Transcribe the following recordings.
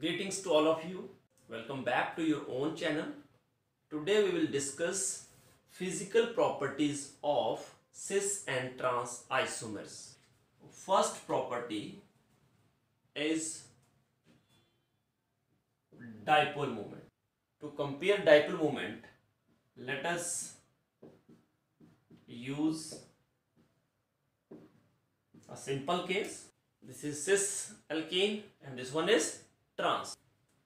Greetings to all of you. Welcome back to your own channel. Today we will discuss physical properties of cis and trans isomers. First property is dipole moment. To compare dipole moment, let us use a simple case. This is cis alkene and this one is trans.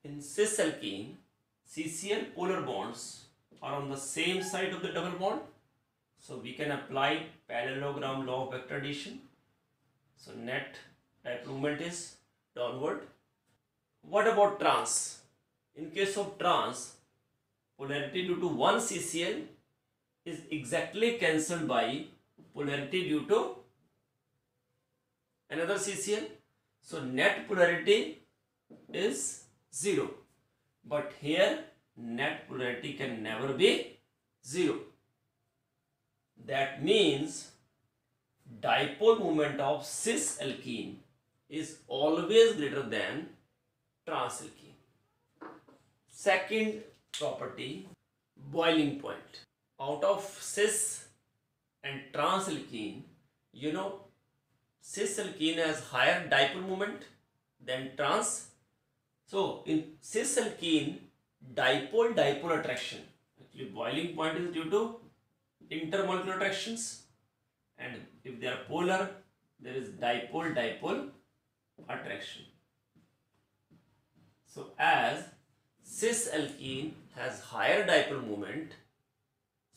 In cis alkene, CCl polar bonds are on the same side of the double bond. So we can apply parallelogram law of vector addition. So net dipole moment is downward. What about trans? In case of trans, polarity due to one CCl is exactly cancelled by polarity due to another CCl. So net polarity is 0. But here net polarity can never be 0. That means dipole moment of cis alkene is always greater than trans alkene. Second property boiling point. Out of cis and trans alkene, you know cis alkene has higher dipole moment than trans. So in cis alkene, dipole dipole attraction. Actually, boiling point is due to intermolecular attractions, and if they are polar, there is dipole dipole attraction. So as cis alkene has higher dipole moment,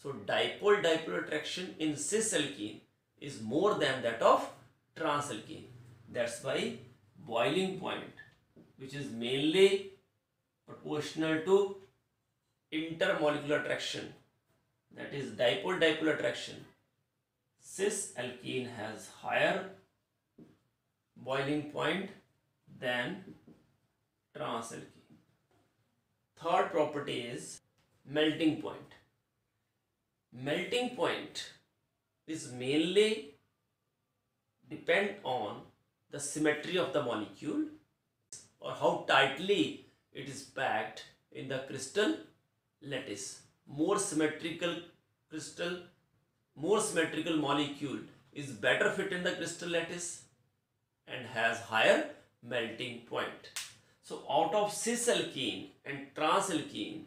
so dipole dipole attraction in cis alkene is more than that of trans alkene. That's why boiling point, which is mainly proportional to intermolecular attraction, that is dipole dipole attraction. Cis alkene has higher boiling point than trans alkene. Third property is melting point. Melting point is mainly depend on the symmetry of the molecule or how tightly it is packed in the crystal lattice. More symmetrical crystal, more symmetrical molecule is better fit in the crystal lattice and has higher melting point. So out of cis alkene and trans alkene,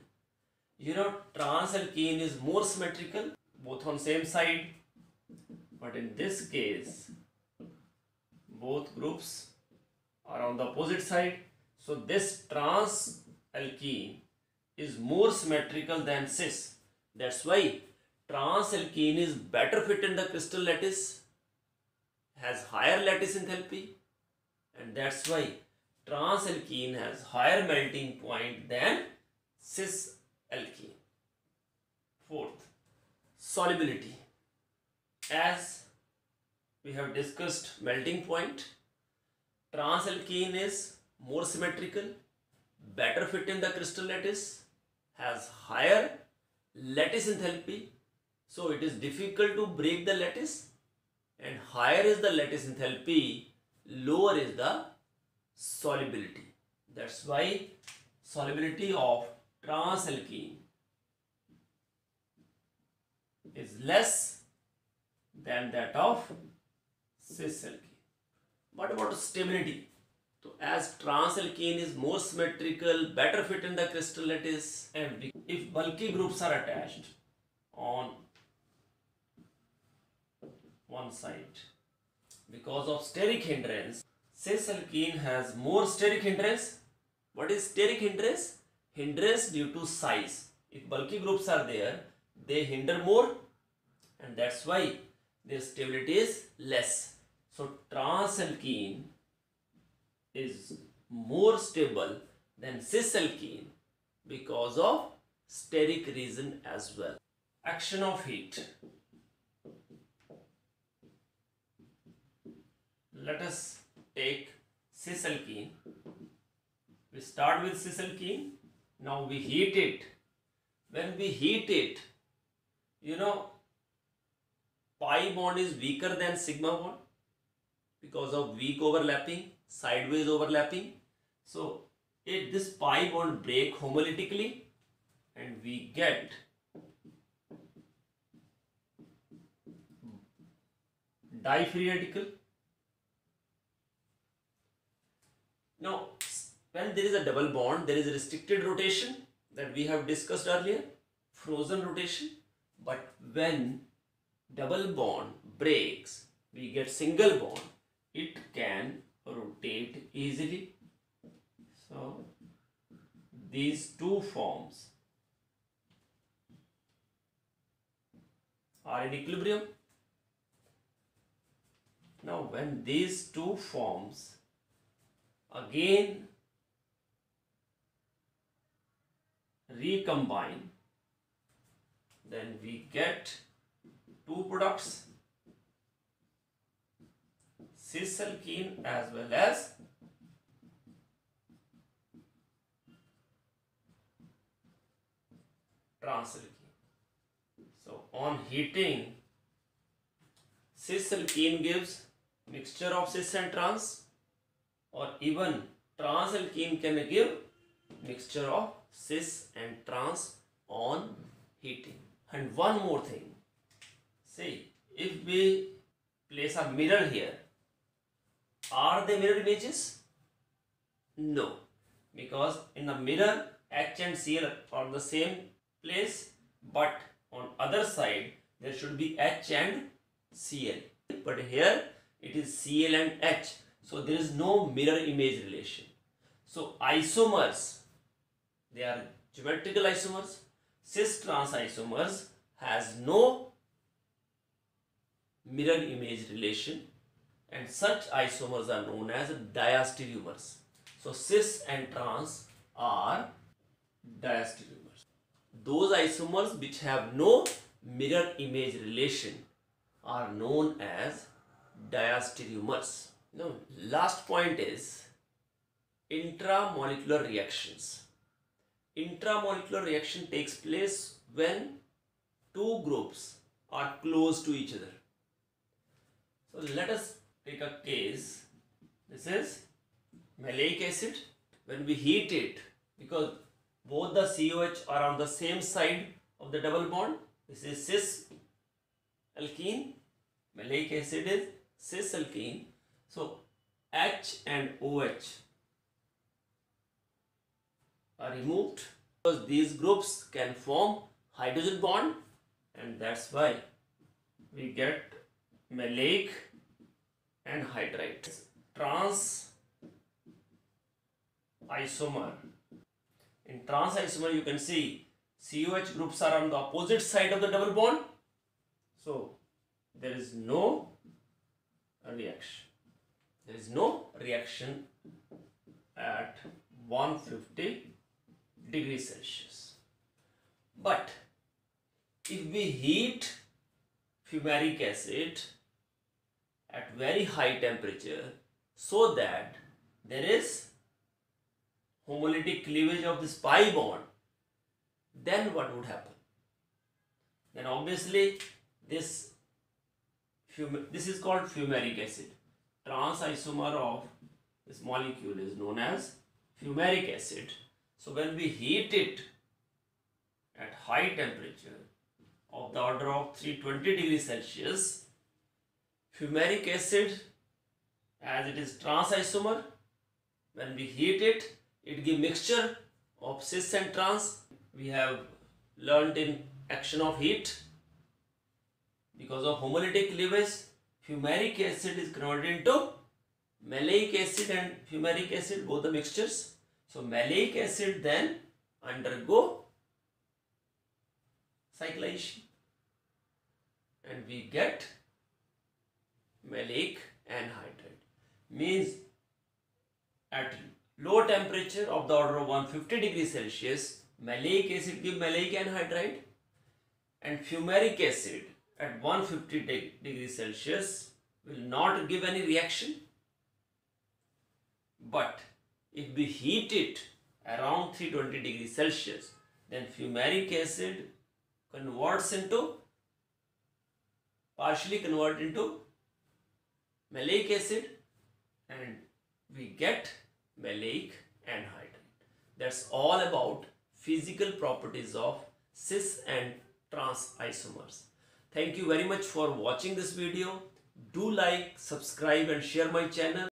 you know trans alkene is more symmetrical, both on same side. But in this case, both groups are on the opposite side. So this trans alkene is more symmetrical than cis. That's why trans alkene is better fit in the crystal lattice, has higher lattice enthalpy, and that's why trans alkene has higher melting point than cis alkene. Fourth, solubility. As we have discussed melting point, trans alkene is more symmetrical, better fit in the crystal lattice, has higher lattice enthalpy, so it is difficult to break the lattice and higher is the lattice enthalpy, lower is the solubility. That's why solubility of trans alkene is less than that of cis alkene. What about stability? So as trans alkene is more symmetrical, better fit in the crystal lattice and if bulky groups are attached on one side because of steric hindrance, cis alkene has more steric hindrance. What is steric hindrance? Hindrance due to size. If bulky groups are there, they hinder more and that's why their stability is less. So trans alkene is more stable than cis alkene because of steric reason as well. Action of heat. Let us take cis alkene. We start with cis alkene. Now we heat it. When we heat it, you know, pi bond is weaker than sigma bond because of weak overlapping, sideways overlapping. So it this pi bond break homolytically and we get di free radical. Now, when there is a double bond, there is a restricted rotation that we have discussed earlier, frozen rotation. But when double bond breaks, we get single bond, it can rotate easily. So, these two forms are in equilibrium. Now, when these two forms again recombine, then we get two products cis alkene as well as transalkene. So on heating, cis alkene gives mixture of cis and trans or even transalkene can give mixture of cis and trans on heating. And one more thing, see if we place a mirror here, are they mirror images? No, because in the mirror H and Cl are the same place but on other side there should be H and Cl but here it is Cl and H. So there is no mirror image relation. So isomers they are geometrical isomers cis trans isomers has no mirror image relation and such isomers are known as diastereomers so cis and trans are diastereomers those isomers which have no mirror image relation are known as diastereomers. Now, last point is intramolecular reactions. Intramolecular reaction takes place when two groups are close to each other. So, let us take a case. This is maleic acid. When we heat it, because both the COH are on the same side of the double bond. This is cis alkene. Maleic acid is cis alkene. So H and OH are removed because these groups can form hydrogen bond and that's why we get maleic anhydride. Trans isomer in trans isomer you can see COH groups are on the opposite side of the double bond. So there is no reaction. There is no reaction at 150 degrees Celsius. But if we heat fumaric acid at very high temperature so that there is homolytic cleavage of this pi bond, then what would happen? Then obviously this this is called fumaric acid. Trans isomer of this molecule is known as fumaric acid. So when we heat it at high temperature of the order of 320 degrees Celsius, fumaric acid as it is trans isomer, when we heat it, it gives mixture of cis and trans. We have learned in action of heat because of homolytic cleavage, fumaric acid is converted into maleic acid and fumaric acid, both the mixtures. So maleic acid then undergo cyclization and we get maleic anhydride. Means at low temperature of the order of 150 degrees Celsius, maleic acid give maleic anhydride and fumaric acid at 150 de degrees Celsius will not give any reaction. But if we heat it around 320 degrees Celsius, then fumaric acid converts into partially convert into maleic acid and we get maleic anhydride. That's all about physical properties of cis and trans isomers. Thank you very much for watching this video. Do like, subscribe and share my channel.